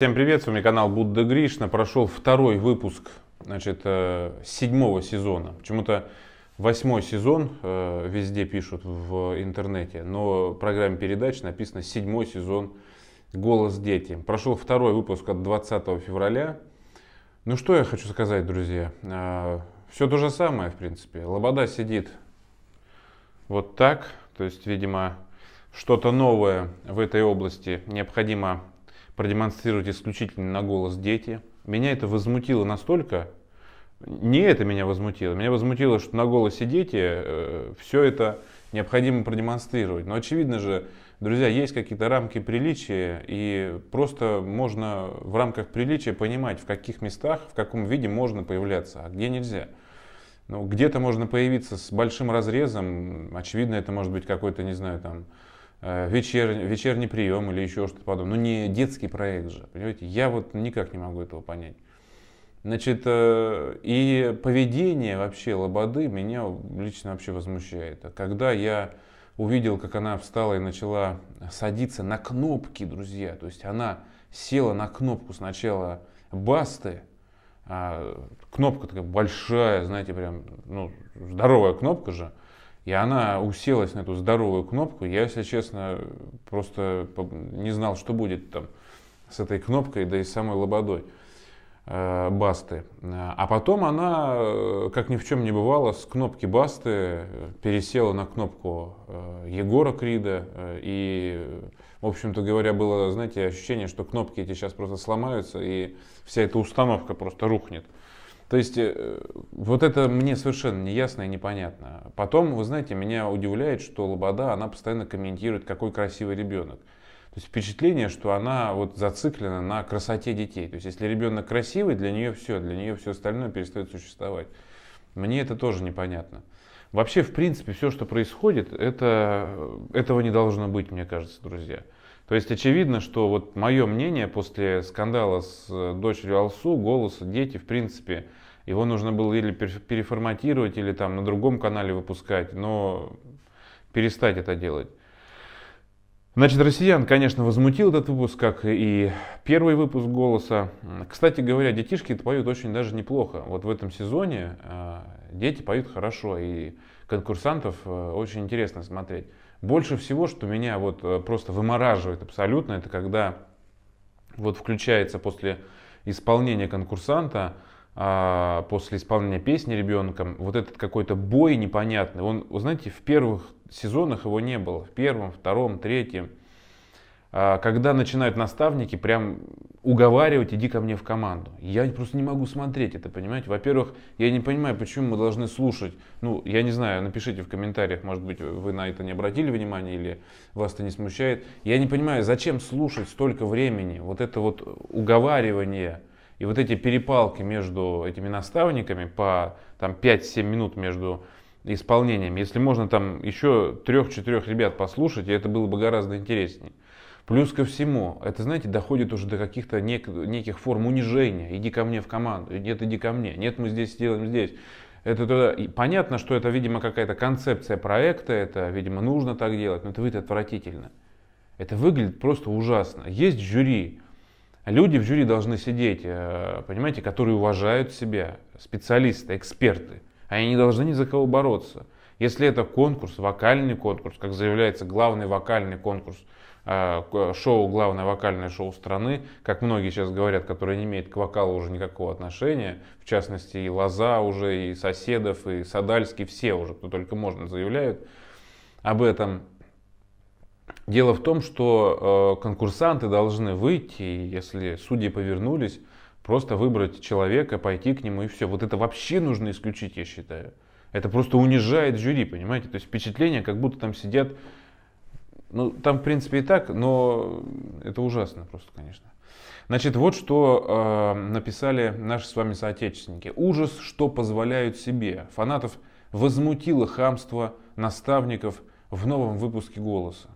Всем привет, с вами канал Будда Гришна. Прошел второй выпуск значит, э, седьмого сезона. Почему-то восьмой сезон э, везде пишут в интернете, но в программе передач написано седьмой сезон «Голос дети». Прошел второй выпуск от 20 февраля. Ну что я хочу сказать, друзья. Э, Все то же самое, в принципе. Лобода сидит вот так. То есть, видимо, что-то новое в этой области необходимо продемонстрировать исключительно на голос дети. Меня это возмутило настолько, не это меня возмутило, меня возмутило, что на голосе дети э, все это необходимо продемонстрировать. Но очевидно же, друзья, есть какие-то рамки приличия, и просто можно в рамках приличия понимать, в каких местах, в каком виде можно появляться, а где нельзя. Ну, где-то можно появиться с большим разрезом, очевидно, это может быть какой-то, не знаю, там, вечер, вечерний прием или еще что-то подобное. Ну не детский проект же, понимаете? Я вот никак не могу этого понять. Значит, э, и поведение вообще Лободы меня лично вообще возмущает. Когда я увидел, как она встала и начала садиться на кнопки, друзья, то есть она села на кнопку сначала басты, а кнопка такая большая, знаете, прям, ну, здоровая кнопка же, и она уселась на эту здоровую кнопку. Я, если честно, просто не знал, что будет там с этой кнопкой, да и с самой лободой э, басты. А потом она, э, как ни в чем не бывало, с кнопки басты пересела на кнопку э, Егора Крида. И, в общем-то говоря, было, знаете, ощущение, что кнопки эти сейчас просто сломаются, и вся эта установка просто рухнет. То есть э, вот это мне совершенно не ясно и непонятно. Потом, вы знаете, меня удивляет, что Лобода, она постоянно комментирует, какой красивый ребенок. То есть впечатление, что она вот зациклена на красоте детей. То есть если ребенок красивый, для нее все, для нее все остальное перестает существовать. Мне это тоже непонятно. Вообще, в принципе, все, что происходит, это, этого не должно быть, мне кажется, друзья. То есть очевидно, что вот мое мнение после скандала с э, дочерью Алсу, голоса, дети, в принципе, его нужно было или переформатировать, или там на другом канале выпускать, но перестать это делать. Значит, россиян, конечно, возмутил этот выпуск, как и первый выпуск «Голоса». Кстати говоря, детишки поют очень даже неплохо. Вот в этом сезоне э, дети поют хорошо, и конкурсантов э, очень интересно смотреть. Больше всего, что меня вот э, просто вымораживает абсолютно, это когда вот включается после исполнения конкурсанта, а, после исполнения песни ребенком, вот этот какой-то бой непонятный. Он, вы знаете, в первых сезонах его не было, в первом, втором, третьем. А, когда начинают наставники прям уговаривать, иди ко мне в команду. Я просто не могу смотреть это, понимаете? Во-первых, я не понимаю, почему мы должны слушать. Ну, я не знаю, напишите в комментариях, может быть, вы на это не обратили внимания или вас это не смущает. Я не понимаю, зачем слушать столько времени, вот это вот уговаривание и вот эти перепалки между этими наставниками по там 5-7 минут между исполнением. Если можно там еще трех-четырех ребят послушать, это было бы гораздо интереснее. Плюс ко всему, это, знаете, доходит уже до каких-то нек- неких форм унижения. Иди ко мне в команду, нет, иди ко мне, нет, мы здесь делаем здесь. Это туда... И понятно, что это, видимо, какая-то концепция проекта, это, видимо, нужно так делать, но это выглядит отвратительно. Это выглядит просто ужасно. Есть жюри. Люди в жюри должны сидеть, э, понимаете, которые уважают себя, специалисты, эксперты. Они не должны ни за кого бороться. Если это конкурс, вокальный конкурс, как заявляется, главный вокальный конкурс – шоу, главное вокальное шоу страны, как многие сейчас говорят, которое не имеет к вокалу уже никакого отношения, в частности и Лоза уже, и Соседов, и Садальский, все уже, кто только можно, заявляют об этом. Дело в том, что э, конкурсанты должны выйти, если судьи повернулись, просто выбрать человека, пойти к нему и все. Вот это вообще нужно исключить, я считаю. Это просто унижает жюри, понимаете? То есть впечатление, как будто там сидят ну, там, в принципе, и так, но это ужасно просто, конечно. Значит, вот что э, написали наши с вами соотечественники. Ужас, что позволяют себе. Фанатов возмутило хамство наставников в новом выпуске «Голоса».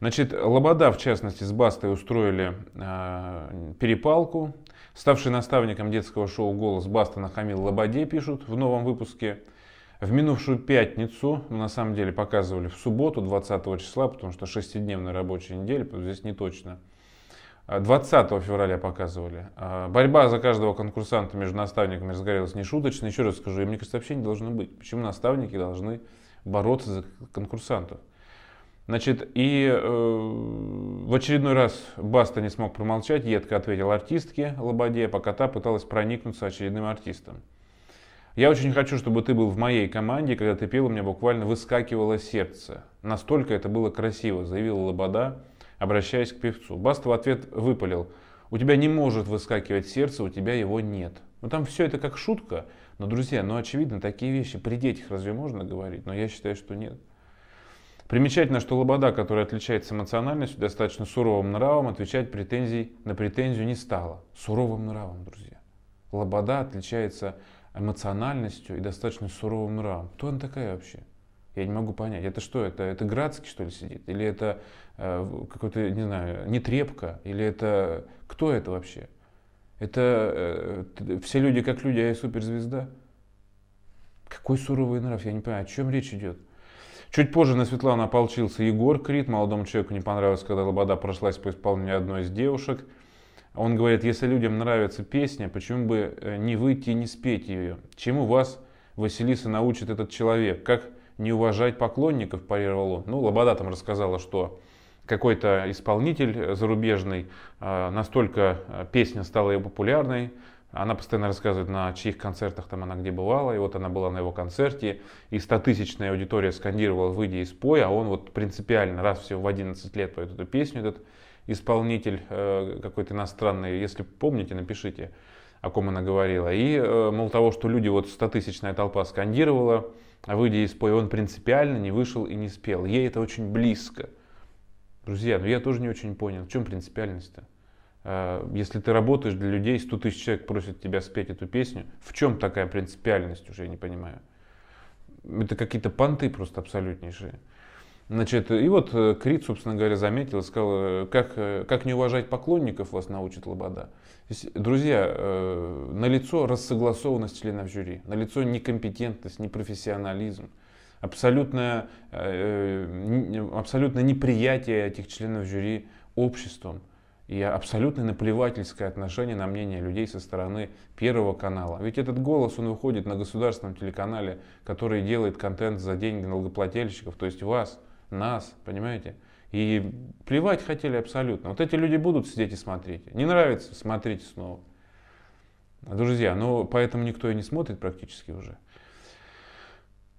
Значит, Лобода, в частности, с Бастой устроили э, перепалку. Ставший наставником детского шоу «Голос» Баста нахамил Лободе, пишут в новом выпуске. В минувшую пятницу, ну, на самом деле показывали в субботу, 20 числа, потому что шестидневная рабочая неделя, здесь не точно. 20 февраля показывали. Борьба за каждого конкурсанта между наставниками разгорелась нешуточно. Еще раз скажу, мне кажется, вообще не должно быть. Почему наставники должны бороться за конкурсантов? Значит, и э, в очередной раз Баста не смог промолчать, едко ответил артистке Лободе, пока та пыталась проникнуться очередным артистом. Я очень хочу, чтобы ты был в моей команде, когда ты пел, у меня буквально выскакивало сердце. Настолько это было красиво, заявила Лобода, обращаясь к певцу. Баста в ответ выпалил, у тебя не может выскакивать сердце, у тебя его нет. Ну там все это как шутка, но, друзья, ну очевидно, такие вещи при детях разве можно говорить? Но я считаю, что нет. Примечательно, что Лобода, которая отличается эмоциональностью, достаточно суровым нравом, отвечать претензий на претензию не стала. Суровым нравом, друзья. Лобода отличается эмоциональностью и достаточно суровым нравом. Кто она такая вообще? Я не могу понять. Это что? Это, это Градский, что ли, сидит? Или это э, какой-то, не знаю, нетрепка? Или это... Кто это вообще? Это э, все люди как люди, а я суперзвезда? Какой суровый нрав? Я не понимаю, о чем речь идет? Чуть позже на Светлану ополчился Егор Крид. Молодому человеку не понравилось, когда Лобода прошлась по исполнению одной из девушек. Он говорит, если людям нравится песня, почему бы э, не выйти и не спеть ее? Чему вас, Василиса, научит этот человек? Как не уважать поклонников, парировал он. Ну, Лобода там рассказала, что какой-то исполнитель зарубежный, э, настолько э, песня стала ее популярной, она постоянно рассказывает, на чьих концертах там она где бывала, и вот она была на его концерте, и стотысячная аудитория скандировала «Выйди из поя», а он вот принципиально раз всего в 11 лет поет эту песню, этот исполнитель э, какой-то иностранный, если помните, напишите, о ком она говорила. И, э, мол, того, что люди, вот стотысячная толпа скандировала, а выйдя из поя, он принципиально не вышел и не спел. Ей это очень близко. Друзья, ну я тоже не очень понял, в чем принципиальность-то? Э, если ты работаешь для людей, 100 тысяч человек просят тебя спеть эту песню, в чем такая принципиальность уже, я не понимаю. Это какие-то понты просто абсолютнейшие. Значит, и вот э, Крит, собственно говоря, заметил сказал, э, как, как не уважать поклонников вас научит Лобода. Друзья, э, налицо рассогласованность членов жюри, налицо некомпетентность, непрофессионализм, абсолютное, э, абсолютное неприятие этих членов жюри обществом и абсолютно наплевательское отношение на мнение людей со стороны Первого канала. Ведь этот голос, он выходит на государственном телеканале, который делает контент за деньги налогоплательщиков, то есть вас, нас, понимаете? И плевать хотели абсолютно. Вот эти люди будут сидеть и смотреть. Не нравится, смотрите снова. Друзья, ну поэтому никто и не смотрит практически уже.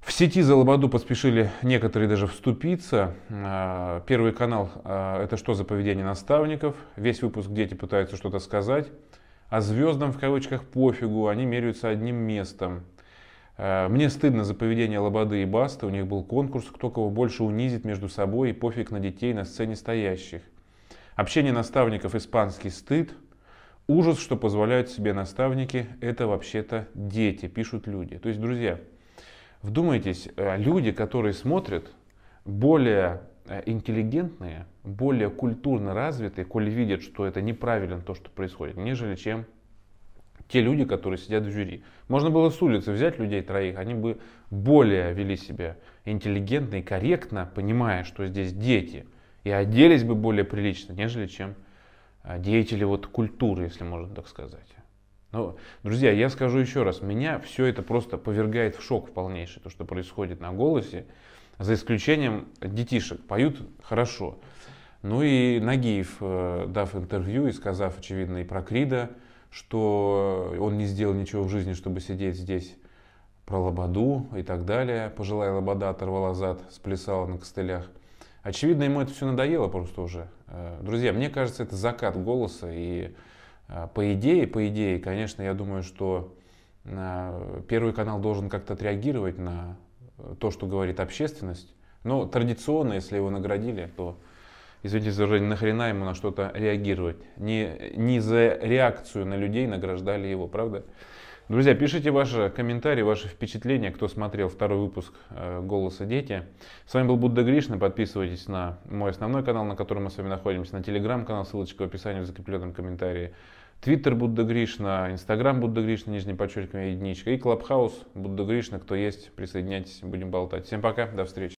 В сети за Лободу поспешили некоторые даже вступиться. А, Первый канал а, «Это что за поведение наставников?». Весь выпуск дети пытаются что-то сказать. А звездам в кавычках пофигу, они меряются одним местом. А, Мне стыдно за поведение Лободы и Басты. У них был конкурс, кто кого больше унизит между собой и пофиг на детей на сцене стоящих. Общение наставников испанский стыд. Ужас, что позволяют себе наставники, это вообще-то дети, пишут люди. То есть, друзья, Вдумайтесь, э, люди, которые смотрят, более э, интеллигентные, более культурно развитые, коли видят, что это неправильно то, что происходит, нежели чем те люди, которые сидят в жюри. Можно было с улицы взять людей троих, они бы более вели себя интеллигентно и корректно, понимая, что здесь дети, и оделись бы более прилично, нежели чем э, деятели вот культуры, если можно так сказать. Но, друзья, я скажу еще раз, меня все это просто повергает в шок в полнейший, то, что происходит на голосе, за исключением детишек, поют хорошо. Ну и Нагиев, э, дав интервью и сказав, очевидно, и про Крида, что он не сделал ничего в жизни, чтобы сидеть здесь, про Лободу и так далее. Пожилая Лобода оторвала зад, сплясала на костылях. Очевидно, ему это все надоело просто уже. Э, друзья, мне кажется, это закат голоса и а, по идее, по идее, конечно, я думаю, что а, Первый канал должен как-то отреагировать на то, что говорит общественность. Но традиционно, если его наградили, то, извините за выражение, нахрена ему на что-то реагировать. Не, не за реакцию на людей награждали его, правда? Друзья, пишите ваши комментарии, ваши впечатления, кто смотрел второй выпуск э, «Голоса дети». С вами был Будда Гришна. Подписывайтесь на мой основной канал, на котором мы с вами находимся, на телеграм-канал, ссылочка в описании в закрепленном комментарии. Твиттер Будда Гришна, Инстаграм Будда Гришна, нижнее подчеркивание, единичка. И Клабхаус Будда Гришна. Кто есть, присоединяйтесь, будем болтать. Всем пока, до встречи.